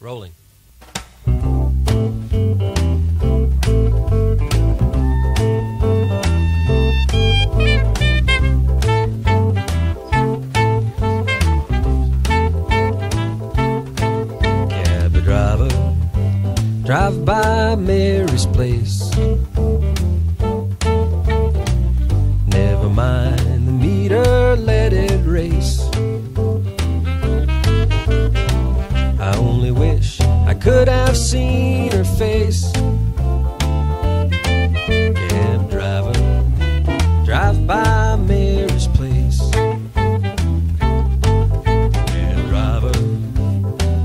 Rolling. Cab driver, drive by Mary's place. Could have seen her face. Cab driver, drive by Mary's place. Cab driver,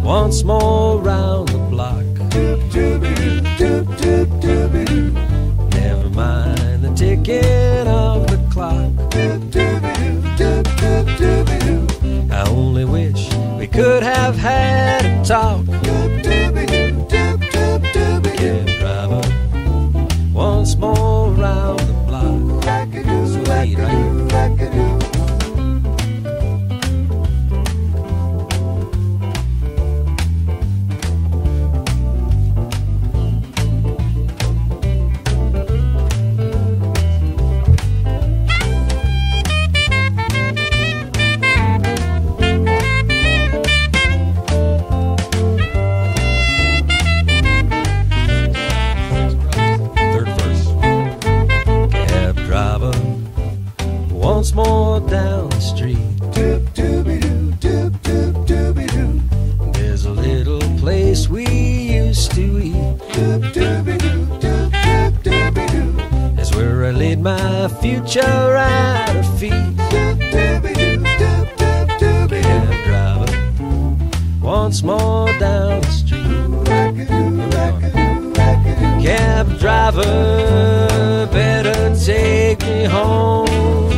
once more round the block. Never mind the ticking of the clock. I only wish we could have had a talk. Down the street. Doop dooby doo, doop doop dooby doo. There's a little place we used to eat. Doop dooby doo, doop doop dooby doo. That's where I laid my future at her feet. Doop dooby doo, doop doop dooby doo. Cab driver, once more down the street. Cab driver, better take me home. I guess that I was meant to be alone.